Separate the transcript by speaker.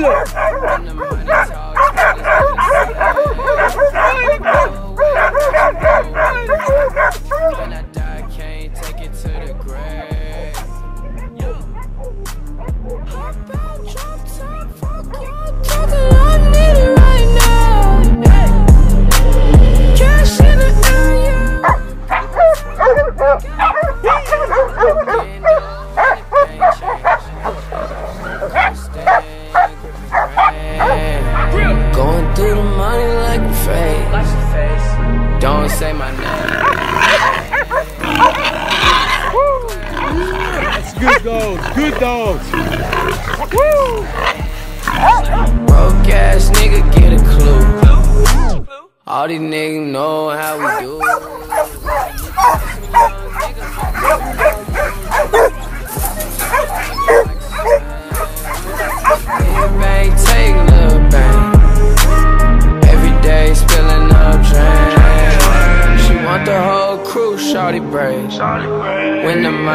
Speaker 1: Look. say my name. That's good dogs,
Speaker 2: good dogs. Broke ass nigga, get a clue. All these niggas know how we do it. Shawty brave. When the money